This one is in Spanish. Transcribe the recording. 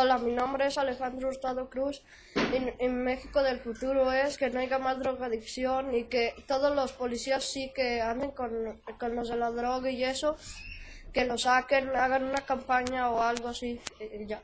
Hola, mi nombre es Alejandro Hurtado Cruz. En, en México del futuro es que no haya más drogadicción y que todos los policías sí que anden con, con los de la droga y eso, que lo saquen, hagan una campaña o algo así. y ya.